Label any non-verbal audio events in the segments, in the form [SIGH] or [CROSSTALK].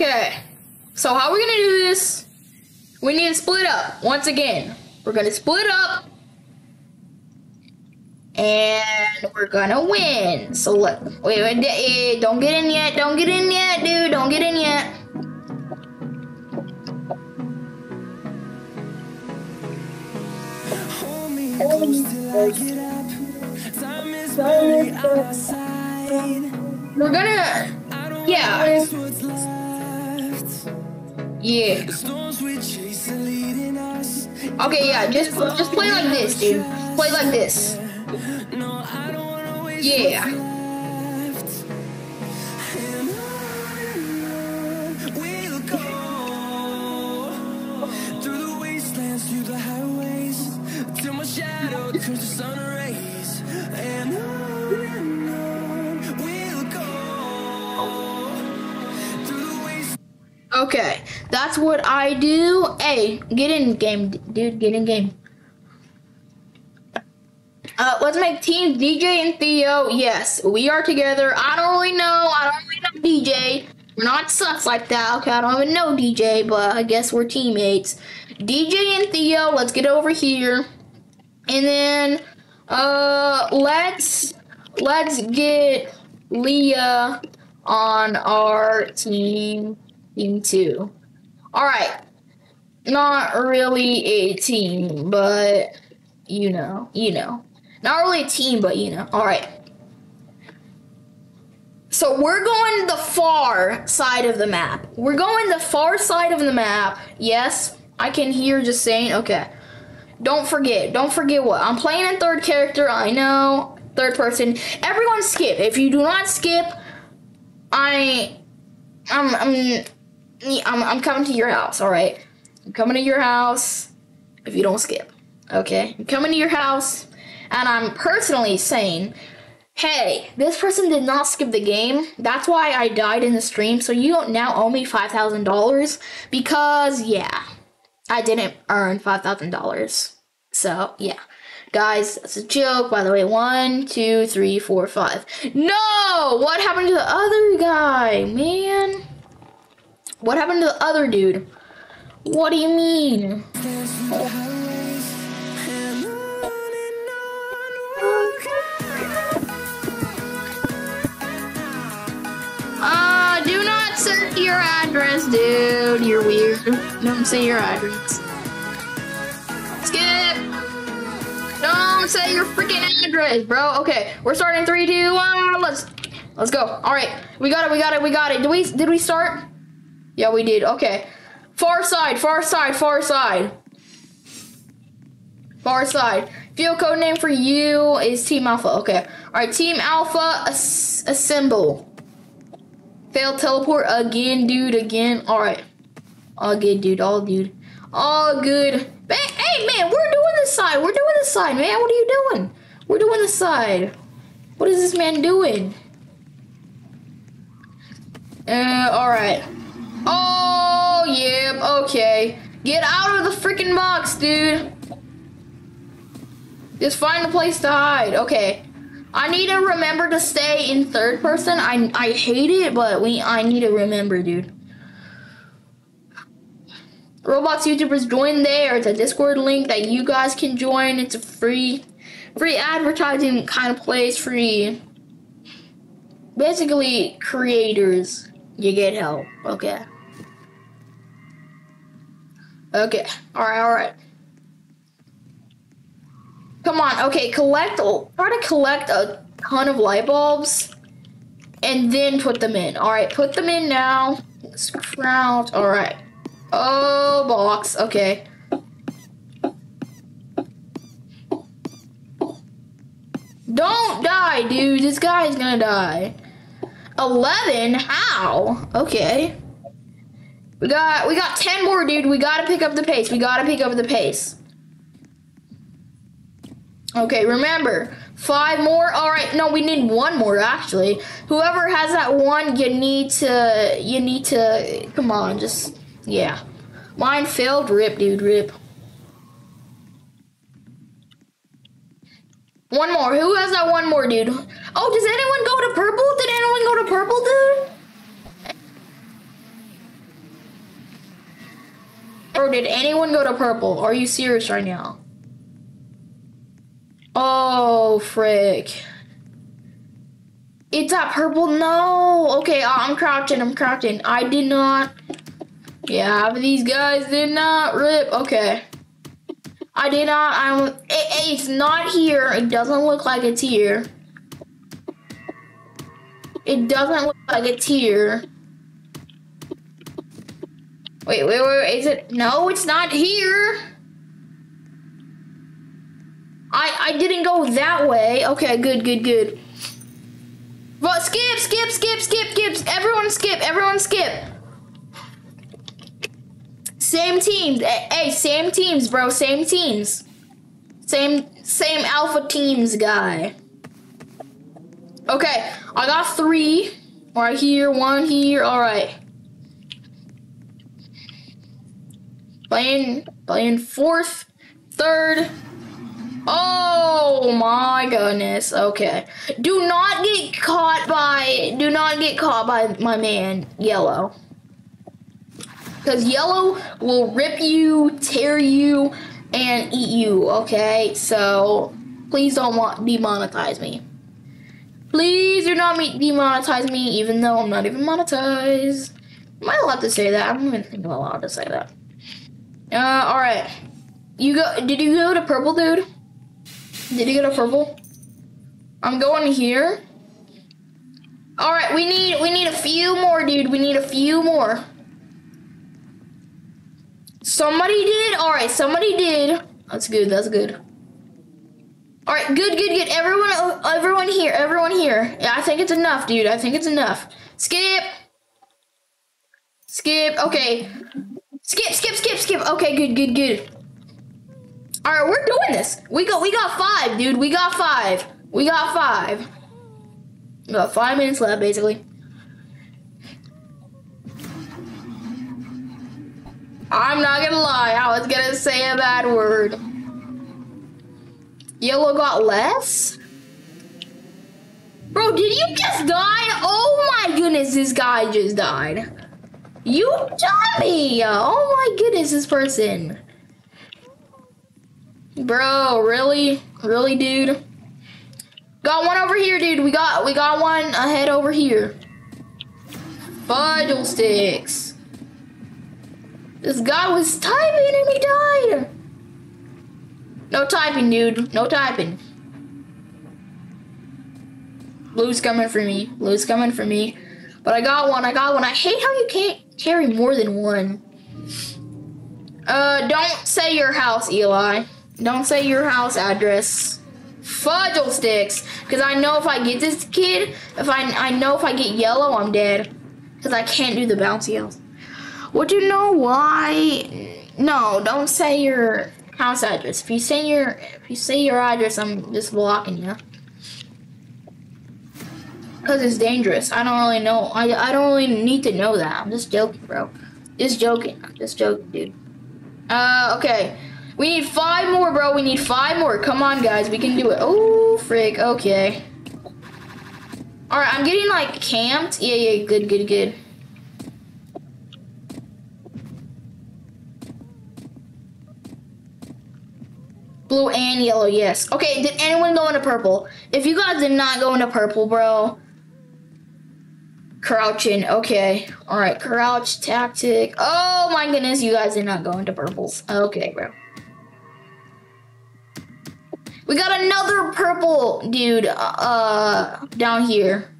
Okay. So how are we gonna do this? We need to split up once again. We're gonna split up. And we're gonna win. So let wait, wait, eh, don't get in yet. Don't get in yet, dude. Don't get in yet. Hold me close yeah. Okay, yeah, just just play like this, dude. Play like this. Yeah. Okay, that's what I do. Hey, get in game, dude. Get in game. Uh, let's make teams DJ and Theo. Yes, we are together. I don't really know. I don't really know DJ. We're not sus like that. Okay, I don't even know DJ, but I guess we're teammates. DJ and Theo, let's get over here. And then, uh, let's let's get Leah on our team. Team two. All right. Not really a team, but you know, you know. Not really a team, but you know. All right. So we're going the far side of the map. We're going the far side of the map. Yes, I can hear just saying. Okay. Don't forget. Don't forget what I'm playing in third character. I know. Third person. Everyone skip. If you do not skip, I, I'm, I'm, I'm, I'm coming to your house. All right. I'm coming to your house. If you don't skip, okay. I'm coming to your house, and I'm personally saying, hey, this person did not skip the game. That's why I died in the stream. So you don't now owe me five thousand dollars because yeah, I didn't earn five thousand dollars. So yeah. Guys, that's a joke, by the way. One, two, three, four, five. No! What happened to the other guy, man? What happened to the other dude? What do you mean? Uh, do not say your address, dude. You're weird. Don't say your address. Skip. Don't say your freaking address, bro. Okay, we're starting three, two, one. Let's let's go. All right, we got it. We got it. We got it. Did we did we start? Yeah, we did. Okay. Far side. Far side. Far side. Far side. Field code name for you is Team Alpha. Okay. All right, Team Alpha, as- assemble. Failed teleport again, dude. Again. All right. All good, dude. All dude. All good. Man, hey, man, we're doing this side. We're doing this side, man. What are you doing? We're doing this side. What is this man doing? Uh, all right. Oh, yep. Okay. Get out of the freaking box, dude. Just find a place to hide. Okay. I need to remember to stay in third person. I I hate it, but we I need to remember, dude. Roblox YouTubers join there. It's a Discord link that you guys can join. It's a free free advertising kind of place, free basically creators. You get help. Okay. Okay. Alright, alright. Come on, okay, collect try to collect a ton of light bulbs and then put them in. Alright, put them in now. Sprout. Alright. Oh box. Okay. Don't die, dude. This guy's gonna die. 11? How? Okay. We got we got 10 more, dude. We gotta pick up the pace. We gotta pick up the pace. Okay, remember, five more. All right, no, we need one more actually. Whoever has that one, you need to, you need to. Come on, just yeah. Mine failed. Rip, dude. Rip. One more. Who has that one more, dude? Oh, does anyone go to purple? Did anyone go to purple, dude? Did anyone go to purple? Are you serious right now? Oh, frick. It's at purple? No. Okay, uh, I'm crouching. I'm crouching. I did not. Yeah, these guys did not rip. Okay. I did not. I'm. It, it's not here. It doesn't look like it's here. It doesn't look like it's here. Wait, wait, wait. Is it? No, it's not here. I I didn't go that way. Okay, good, good, good. But skip, skip, skip, skip, skip. Everyone skip. Everyone skip. Same teams. Eh, hey, same teams, bro. Same teams. Same same alpha teams guy. Okay, I got three. Right here, one here. All right. Playing, playing fourth, third. Oh my goodness. Okay. Do not get caught by. Do not get caught by my man Yellow. Because Yellow will rip you, tear you, and eat you. Okay. So please don't want demonetize me. Please do not me- demonetize me, even though I'm not even monetized. Am I allowed to say that? I don't even think I'm allowed to say that. Uh, all right. You go. Did you go to purple, dude? Did you go to purple? I'm going here. All right. We need. We need a few more, dude. We need a few more. Somebody did. All right. Somebody did. That's good. That's good. All right. Good. Good. Good. Everyone. Everyone here. Everyone here. Yeah. I think it's enough, dude. I think it's enough. Skip. Skip. Okay. Skip, skip, skip, skip. Okay, good, good, good. All right, we're doing this. We got, we got five, dude. We got five. We got five. We got five minutes left, basically. I'm not gonna lie. I was gonna say a bad word. Yellow got less. Bro, did you just die? Oh my goodness, this guy just died. You dummy! Oh my goodness, this person. Bro, really? Really, dude? Got one over here, dude. We got we got one ahead over here. Fudgel sticks. This guy was typing and he died. No typing, dude. No typing. Blue's coming for me. Blue's coming for me. But I got one. I got one. I hate how you can't carry more than one. Uh, don't say your house, Eli. Don't say your house address. Fudgel sticks. Because I know if I get this kid, if I I know if I get yellow, I'm dead. Because I can't do the bouncy house. Would you know why? No, don't say your house address. If you say your if you say your address, I'm just blocking you. Cause it's dangerous. I don't really know. I, I don't really need to know that. I'm just joking, bro. Just joking. Just joking, dude. Uh, okay. We need five more, bro. We need five more. Come on, guys. We can do it. Oh, frick. Okay. All right. I'm getting like camped. Yeah, yeah. Good, good, good. Blue and yellow, yes. Okay, did anyone go into purple? If you guys did not go into purple, bro, Crouching. Okay. All right. Crouch tactic. Oh my goodness, you guys did not go into purples. Okay, bro. We got another purple dude uh down here.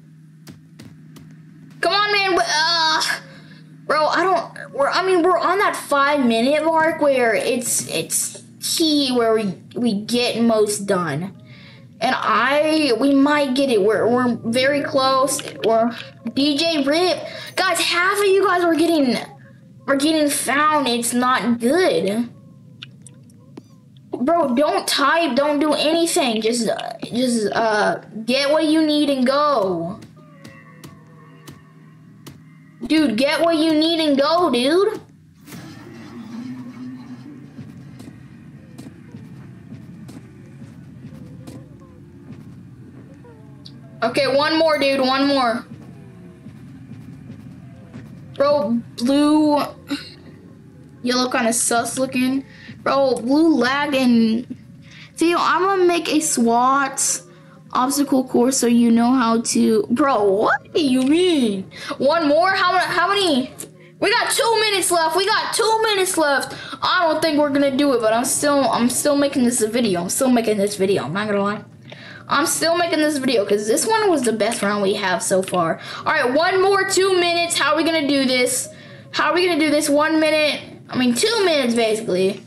Come on, man. Uh, bro, I don't we're I mean, we're on that 5 minute mark where it's it's key where we we get most done and I we might get it. We're we're very close. We're DJ Rip, guys. Half of you guys are getting are getting found. It's not good, bro. Don't type. Don't do anything. Just just uh get what you need and go, dude. Get what you need and go, dude. Okay, one more, dude. One more. Bro, blue. Yellow kind of sus looking. Bro, blue lagging. See, I'm gonna make a SWAT obstacle course so you know how to... Bro, what do you mean? One more? How, how many? We got two minutes left. We got two minutes left. I don't think we're gonna do it, but I'm still I'm still making this a video. I'm still making this video. I'm not gonna lie. I'm still making this video because this one was the best round we have so far. All right, one more two minutes. How are we gonna do this? How are we gonna do this? One minute. I mean, two minutes basically.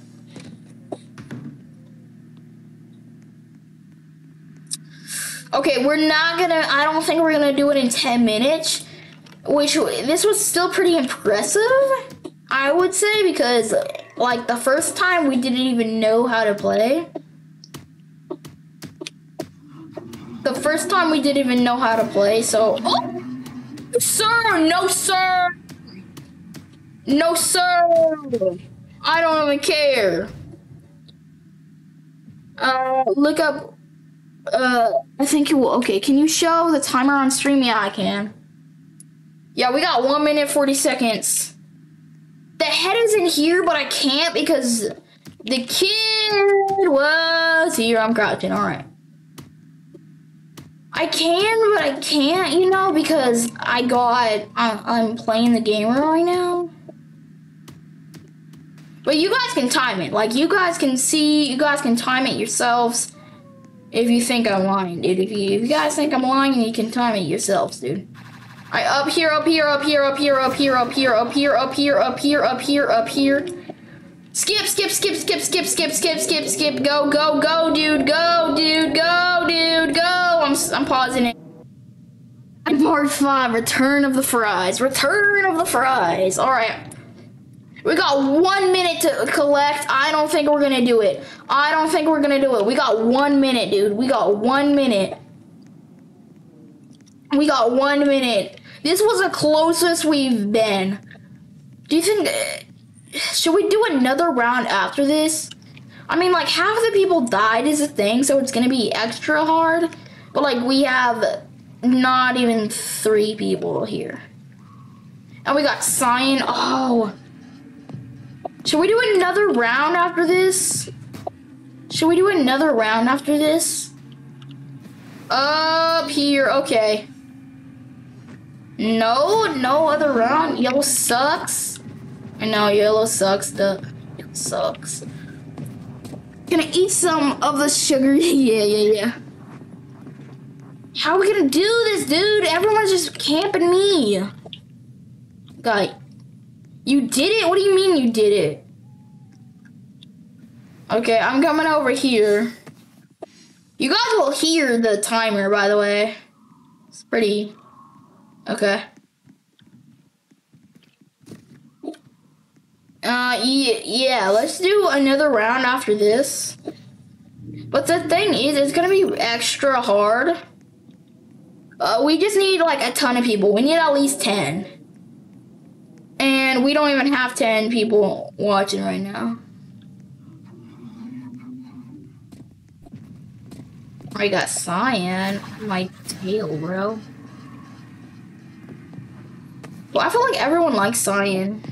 Okay, we're not gonna. I don't think we're gonna do it in ten minutes which this was still pretty impressive, I would say, because like the first time we didn't even know how to play. Time we didn't even know how to play, so oh, sir, no sir, no sir, I don't even care. Uh, look up. Uh, I think you will. Okay, can you show the timer on stream? Yeah, I can. Yeah, we got one minute, 40 seconds. The head is in here, but I can't because the kid was here. I'm crouching, all right. I can, but I can't, you know, because I got, I'm playing the game right now. But you guys can time it. Like, you guys can see, you guys can time it yourselves if you think I'm lying, dude. If you, if you guys think I'm lying, you can time it yourselves, dude. Alright, up here, up here, up here, up here, up here, up here, up here, up here, up here, up here, up here. Skip, skip, skip, skip, skip, skip, skip, skip, skip. Go, go, go, dude. Go, dude. Go, dude. Go. I'm, I'm pausing it. Part five, return of the fries. Return of the fries. All right. We got one minute to collect. I don't think we're gonna do it. I don't think we're gonna do it. We got one minute, dude. We got one minute. We got one minute. This was the closest we've been. Do you think... [SIGHS] Should we do another round after this? I mean, like, half the people died is a thing, so it's gonna be extra hard. But, like, we have not even three people here. And we got Cyan. Oh. Should we do another round after this? Should we do another round after this? Up here. Okay. No, no other round. Yellow sucks. I know yellow sucks. The sucks. Gonna eat some of the sugar. [LAUGHS] yeah, yeah, yeah. How are we gonna do this, dude? Everyone's just camping me. Guy, you did it? What do you mean you did it? Okay, I'm coming over here. You guys will hear the timer, by the way. It's pretty Okay. Uh, yeah, yeah, let's do another round after this. But the thing is, it's gonna be extra hard. Uh, we just need like a ton of people. We need at least 10. And we don't even have 10 people watching right now. I got cyan. My tail, bro. Well, I feel like everyone likes Cyan.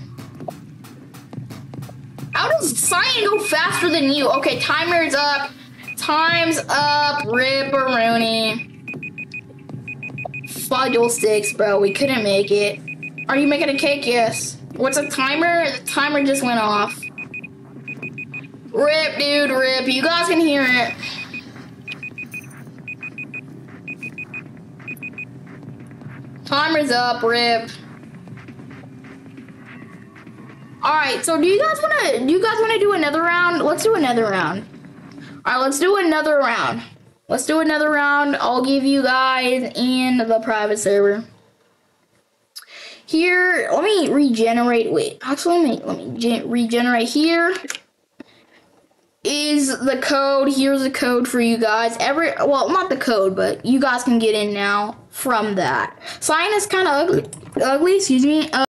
How does Cyan go faster than you? Okay, timer's up. Time's up. Ripperoni. Fudgle sticks, bro. We couldn't make it. Are you making a cake? Yes. What's a timer? The timer just went off. Rip, dude, rip. You guys can hear it. Timer's up, rip. All right, so do you guys want to do you guys want to do another round? Let's do another round. All right, let's do another round. Let's do another round. I'll give you guys in the private server. Here, let me regenerate. Wait, actually, let me let me regenerate here. Is the code? Here's the code for you guys. Every well, not the code, but you guys can get in now from that. Cyan is kind of ugly. Ugly, excuse me. Uh,